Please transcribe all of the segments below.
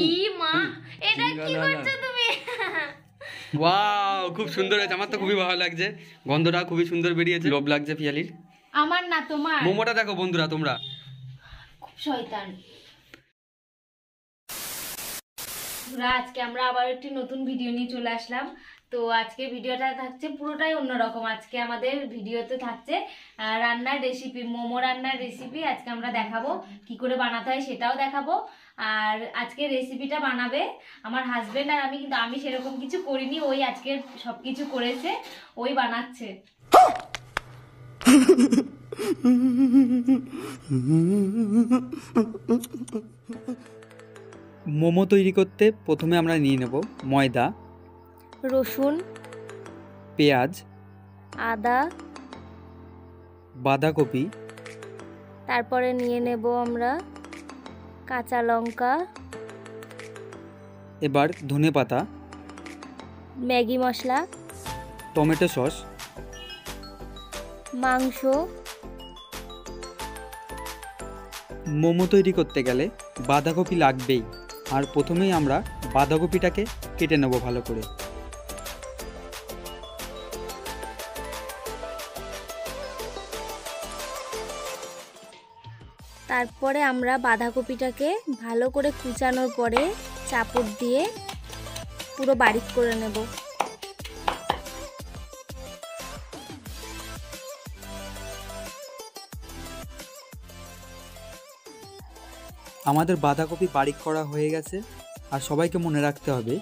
ই মা এটা কি করছ তুমি? ওয়াও খুব সুন্দর হয়েছে। আমার তো খুবই ভালো লাগছে। গন্ধটা খুবই সুন্দর বেরিয়েছে। লোভ লাগছে পিয়ালির আমার না তোমার? মোমোটা দেখো বন্ধুরা তোমরা। খুব শয়তান। আজকে আমরা আবার একটি নতুন ভিডিও নিয়ে চলে আসলাম। তো আজকে ভিডিওটা থাকছে পুরোটাই অন্যরকম। আজকে আমাদের ভিডিওতে থাকছে রান্নার রেসিপি মোমো রান্নার রেসিপি আজকে আমরা দেখাবো কি করে বানাতে হয় সেটাও দেখাবো। আর আজকে রেসিপিটা বানাবে আমার হাজবেন্ড আর আমি কিন্তু আমি সেরকম কিছু করিনি ওই আজকে সব কিছু করেছে ওই বানাচ্ছে। মোমো তৈরি করতে প্রথমে আমরা নিয়ে নেব ময়দা রসুন পেঁয়াজ আদা বাঁধাকপি তারপরে নিয়ে নেব আমরা কাঁচা লঙ্কা। এবার ধনে পাতা। ম্যাগি মশলা। Tomato sauce. মাংস। মোমো তৈরি করতে গেলে বাঁধাকপি লাগবেই। আর প্রথমেই আমরা বাঁধাকপিটাকে কেটে নেব ভালো করে। তারপরে আমরা বাঁধাকপিটাকে ভালো করে কুচানোর পরে চাপড় দিয়ে পুরো বারিক করে নেব। আমাদের বাঁধাকপি বারিক করা হয়ে গেছে। আর সবাইকে মনে রাখতে হবে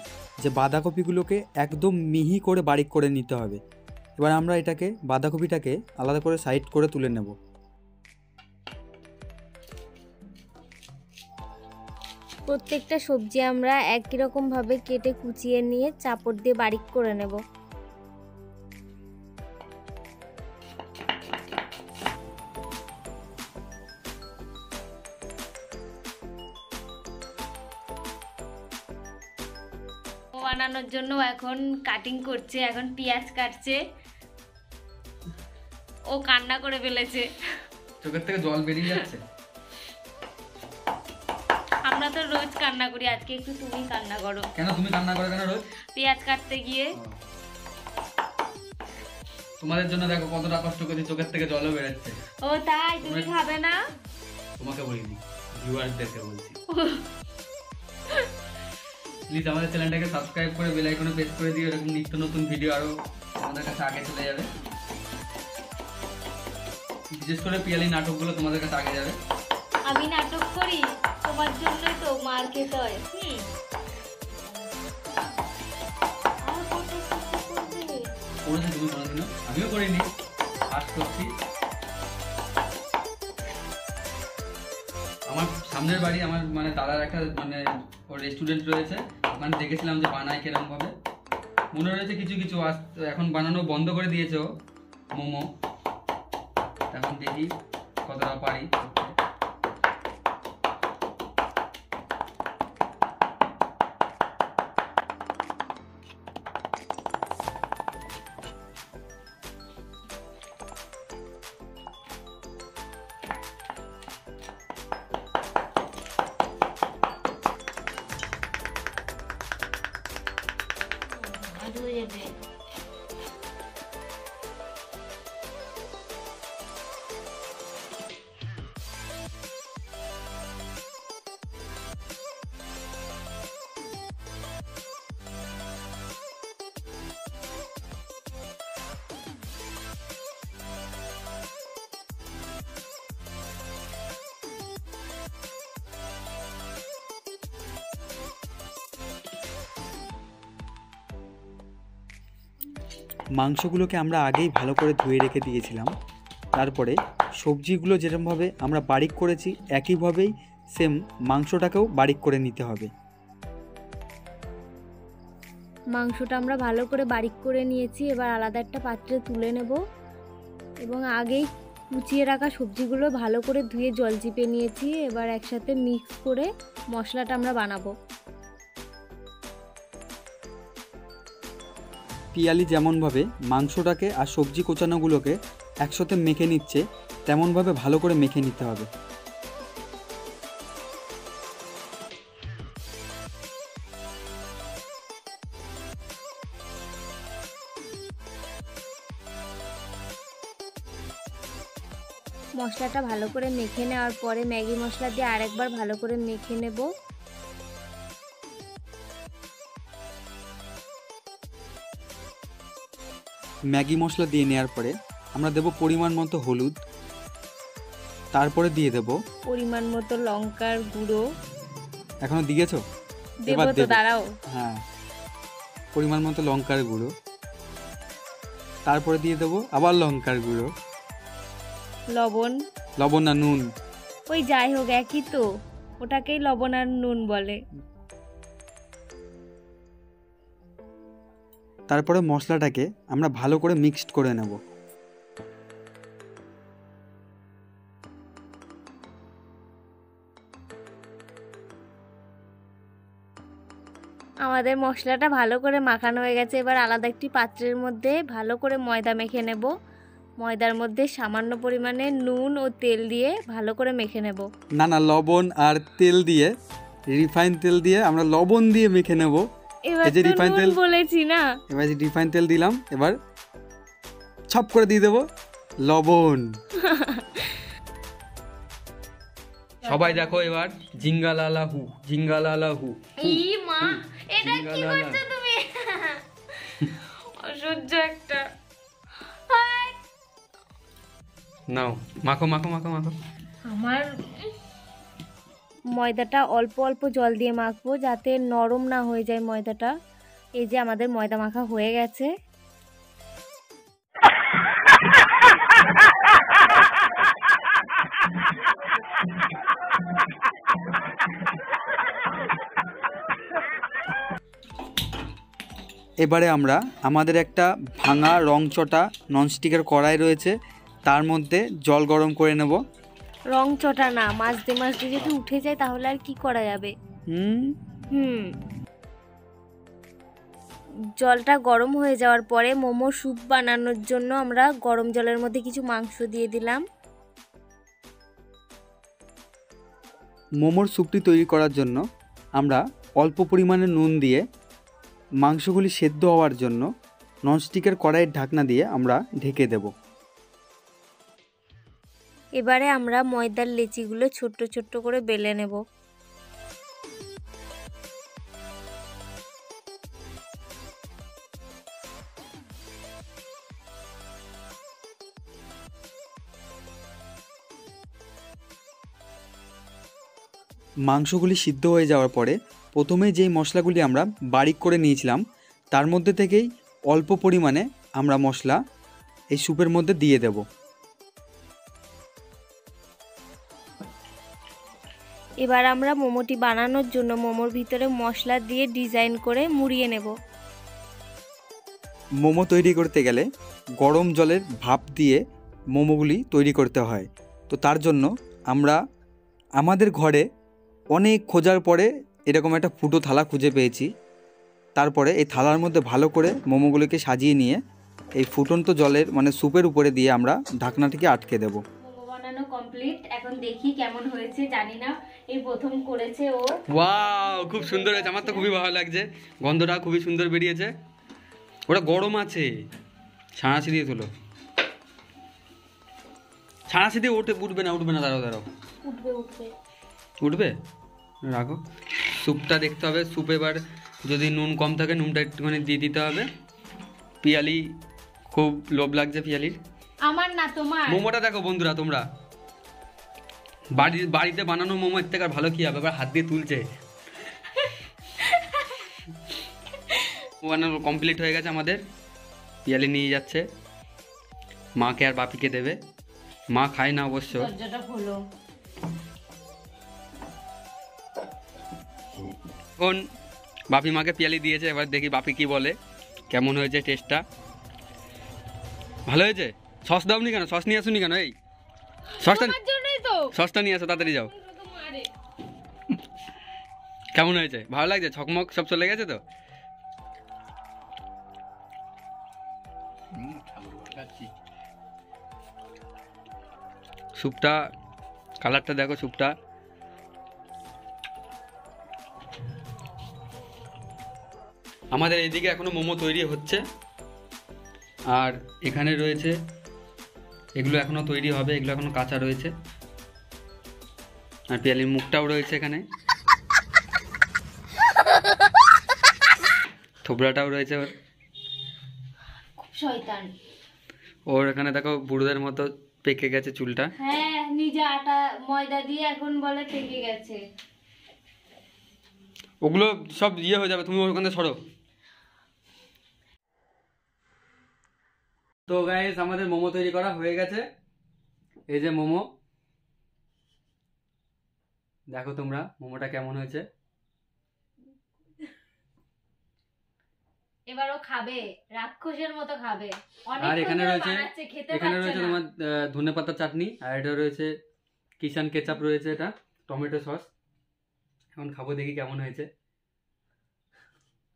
যে বাঁধাকপিগুলোকে একদম মিহি করে বারিক করে নিতে হবে। এবার আমরা এটাকে, বাঁধাকপিটাকে আলাদা করে সাইড করে তুলে নেব। প্রত্যেকটা সবজি আমরা একই রকম ভাবে কেটে কুচিয়ে নিয়ে চাপড় দিয়ে বারিক করে নেব। বানানোর জন্য এখন কাটিং করছে এখন পেঁয়াজ কাটছে। ও কান্না করে ফেলেছে। চোখের থেকে জল বেরিয়ে যাচ্ছে। তো রোজ কান্না করি আজকে একটু তুমি কান্না করো। কেন তুমি কান্না করে কেন রোজ? পেঁয়াজ কাটতে গিয়ে। তোমাদের জন্য দেখো কতটা কষ্ট করছি চোখের থেকে জলও বেরোচ্ছে। ও তাই তুমি খাবে না? তোমাকে বলিনি ভিউয়ারদেরকে বলছি। প্লিজ আমাদের চ্যানেলটাকে সাবস্ক্রাইব করে বেল আইকনে প্রেস করে দিও এরকম নিত্য নতুন ভিডিও আরও আমাদের কাছে আগে চলে যাবে। বিশেষ করে পিয়ালি নাটকগুলো তোমাদের কাছে আগে যাবে। আমি নাটক করি? তোমার জন্যই তো মার খেতে হয় আমিও করিনি। আমার সামনের বাড়ি, আমার মানে দাদার একটা মানে ওর রেস্টুরেন্ট রয়েছে। ওখানে দেখেছিলাম যে বানায় কীরকম ভাবে। মনে রয়েছে কিছু কিছু আজ এখন বানানো বন্ধ করে দিয়েছে ও, মোমো। এখন দেখি কতটা পারি। মাংসগুলোকে আমরা আগেই ভালো করে ধুয়ে রেখে দিয়েছিলাম। তারপরে সবজিগুলো যেরকমভাবে আমরা বারিক করেছি, একইভাবেই সেম মাংসটাকেও বারিক করে নিতে হবে। মাংসটা আমরা ভালো করে বারিক করে নিয়েছি। এবার আলাদা একটা পাত্রে তুলে নেব এবং আগেই কুচিয়ে রাখা সবজিগুলো ভালো করে ধুয়ে জল চিপে নিয়েছি। এবার একসাথে মিক্স করে মশলাটা আমরা বানাবো। পিয়ালি যেমনভাবে মাংসটাকে আর সবজি কোচানোগুলোকে একসাথে মেখে নিচ্ছে, তেমনভাবে ভালো করে মেখে নিতে হবে। মশলাটা ভালো করে মেখে নেওয়ার পরে ম্যাগি মশলা দিয়ে আরেকবার ভালো করে মেখে নেব। ম্যাগি মশলা দিয়ে নেওয়ার পরে আমরা দেব পরিমাণ মতো হলুদ। তারপরে দিয়ে দেব পরিমাণ মতো লঙ্কার গুঁড়ো। এখনও দিয়েছ? দেবো এবার তো দাঁড়াও। হ্যাঁ। পরিমাণ মতো লঙ্কার গুঁড়ো। তারপরে দিয়ে দেবো আবার লঙ্কার গুঁড়ো। লবণ। লবণ আর নুন। ওই যাই হোক একই তো। ওটাকেই লবণ আর নুন বলে। তারপরে মশলাটাকে আমরা ভালো করে মিক্সড করে নেব। আমাদের মশলাটা ভালো করে মাখানো হয়ে গেছে। এবার আলাদা একটি পাত্রের মধ্যে ভালো করে ময়দা মেখে নেব। ময়দার মধ্যে সামান্য পরিমাণে নুন ও তেল দিয়ে ভালো করে মেখে নেব। না না লবণ আর তেল দিয়ে রিফাইন তেল দিয়ে আমরা লবণ দিয়ে মেখে নেব। এবার এই যে নুন তেল- বলেছি না। এবার যে রিফাইন তেল দিলাম এবার ছপ করে দিয়ে দেবো লবণ। সবাই দেখো এবার জিঙ্গালালা হু জিঙ্গালালা হু ই মা এটা কি করছ তুমি? অসহ্য একটা। নাও মাখো মাখো মাখো মাখো। আমার ময়দাটা অল্প অল্প জল দিয়ে মাখবো যাতে নরম না হয়ে যায় ময়দাটা। এই যে আমাদের ময়দা মাখা হয়ে গেছে। এবারে আমরা আমাদের একটা ভাঙা রং চটা ননস্টিকের কড়াই রয়েছে, তার মধ্যে জল গরম করে নেব। রং চটা না মাঝতে মাঝতে যদি উঠে যায় তাহলে আর কি করা যাবে? হুম? হুম। জলটা গরম হয়ে যাওয়ার পরে মোমো স্যুপ বানানোর জন্য আমরা গরম জলের মধ্যে কিছু মাংস দিয়ে দিলাম। মোমোর স্যুপটি তৈরি করার জন্য আমরা অল্প পরিমাণে নুন দিয়ে মাংসগুলি সেদ্ধ হওয়ার জন্য ননস্টিকের কড়াইয়ের ঢাকনা দিয়ে আমরা ঢেকে দেব। এবারে আমরা ময়দার লেচিগুলো ছোট্ট ছোট্ট করে বেলে নেব। মাংসগুলি সিদ্ধ হয়ে যাওয়ার পরে প্রথমে যেই মশলাগুলি আমরা বারিক করে নিয়েছিলাম, তার মধ্যে থেকেই অল্প পরিমাণে আমরা মশলা এই স্যুপের মধ্যে দিয়ে দেব। এবার আমরা মোমোটি বানানোর জন্য মোমোর ভিতরে মশলা দিয়ে ডিজাইন করে মুড়িয়ে নেব। মোমো তৈরি করতে গেলে গরম জলের ভাপ দিয়ে মোমোগুলি তৈরি করতে হয়। তো তার জন্য আমরা আমাদের ঘরে অনেক খোঁজার পরে এরকম একটা ফুটো থালা খুঁজে পেয়েছি। তারপরে এই থালার মধ্যে ভালো করে মোমোগুলিকে সাজিয়ে নিয়ে এই ফুটন্ত জলের মানে স্যুপের উপরে দিয়ে আমরা ঢাকনাটিকে আটকে দেব। বানানো কমপ্লিট এখন দেখি কেমন হয়েছে জানি না। এই প্রথম করেছে ও। ওয়াও খুব সুন্দর হয়েছে। আমার তো খুবই ভালো লাগছে। গন্ধটা খুবই সুন্দর বেরিয়েছে। ওটা গরম আছে। ছানাছি দিয়ে তোলো। ছানাছি দিয়ে উঠে উঠবে না উঠবে না দাঁড়াও দাঁড়াও। উঠবে উঠবে। উঠবে? রাখো। স্যুপটা দেখতে হবে স্যুপ এবার যদি নুন কম থাকে নুনটা একটুখানি দিয়ে দিতে হবে। পিয়ালি খুব লোভ লাগছে পিয়ালির। আমার না তোমার। মোমোটা দেখো বন্ধুরা তোমরা। বাড়ি বাড়িতে বানানো মোমো এর থেকে আর ভালো কি হবে? এবার হাত দিয়ে তুলছে। বানানো কমপ্লিট হয়ে গেছে আমাদের। পিয়ালি নিয়ে যাচ্ছে। মাকে আর বাপিকে দেবে। মা খায় না অবশ্য। কোন বাপি মাকে পিয়ালি দিয়েছে। এবার দেখি বাপি কি বলে। কেমন হয়েছে টেস্টটা ভালো হয়েছে? সস দাওনি কেন? সস নিয়ে আসুনি কেন? এই সসটা সসটা নিয়ে আসো তাড়াতাড়ি যাও। কেমন হয়েছে? ভালো লাগছে? ছকমক সব চলে গেছে তো? স্যুপটা কালারটা দেখো স্যুপটা আমাদের এইদিকে এখনও মোমো তৈরি হচ্ছে। আর এখানে রয়েছে এগুলো এখনও তৈরি হবে এগুলো এখনও কাঁচা রয়েছে। আর পিয়ালির মুখটাও রয়েছে এখানে। থোবড়াটাও রয়েছে ওর। শয়তান। ওর এখানে দেখো বুড়োদের মতো পেকে গেছে চুলটা। হ্যাঁ নিজে আটা ময়দা দিয়ে এখন বলে থেকে গেছে। ওগুলো সব ইয়ে হয়ে যাবে তুমি ওখানে সরো। তো গাইস আমাদের মোমো তৈরি করা হয়ে গেছে। এই যে মোমো। দেখো তোমরা মোমোটা কেমন হয়েছে? এবারও খাবে রাক্ষসের মতো খাবে। আর এখানে রয়েছে এখানে রয়েছে তোমার ধনে পাতা চাটনি আর এটা রয়েছে কিষান কেচাপ রয়েছে এটা টমেটো সস। এখন খাব দেখি কেমন হয়েছে।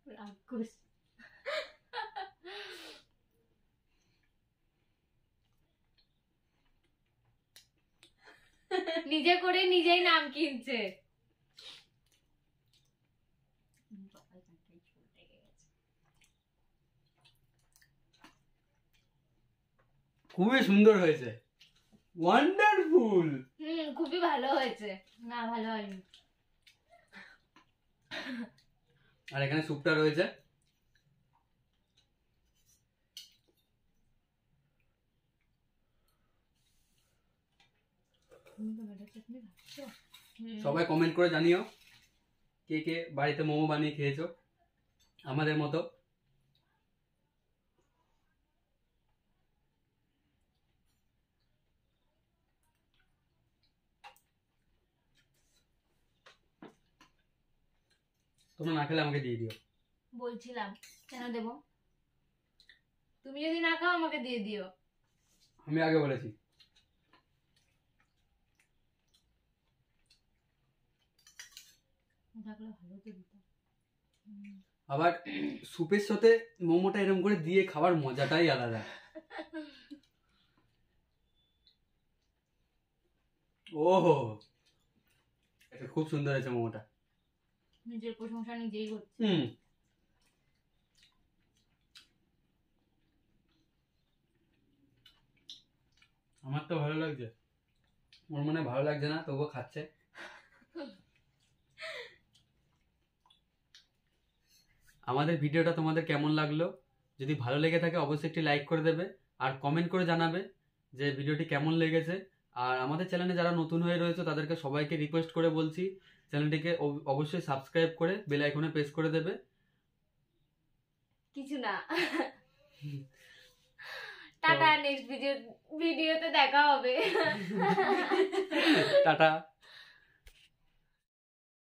রাক্ষস। নিজে করে নিজেই নাম কিনছে। খুবই সুন্দর হয়েছে। ওয়ান্ডারফুল হুম খুবই ভালো হয়েছে। না ভালো হয়নি। আর এখানে স্যুপটা রয়েছে। সবাই কমেন্ট করে জানিও কে কে বাড়িতে মোমো বানিয়ে খেয়েছো আমাদের মতো। তোমরা না খেলে আমাকে দিয়ে দিও। বলছিলাম কেন দেব? তুমি যদি না খাও আমাকে দিয়ে দিও। আমি আগে বলেছি। থাকলে ভালো তো দিত আবার সুপের সাথে মোমোটা এরকম করে দিয়ে খাওয়ার মজাটাই আলাদা। ওহো এটা খুব সুন্দর হয়েছে মোমোটা। নিজের প্রশংসা নিজেই করছে। হুম। আমার তো ভালো লাগছে। ওর মনে হয় ভালো লাগছে না তবুও খাচ্ছে। আমাদের ভিডিওটা তোমাদের কেমন লাগল? যদি ভালো লেগে থাকে অবশ্যই একটি লাইক করে দেবে। আর কমেন্ট করে জানাবে যে ভিডিওটি কেমন লেগেছে। আর আমাদের চ্যানেলে যারা নতুন হয়ে রয়েছে তাদেরকে সবাইকে রিকোয়েস্ট করে বলছি চ্যানেলটিকে অব- অবশ্যই সাবস্ক্রাইব করে বেল আইকনে প্রেস করে দেবে। কিছু না। টাটা নেক্সট ভিডিও ভিডিওতে দেখা হবে। টাটা।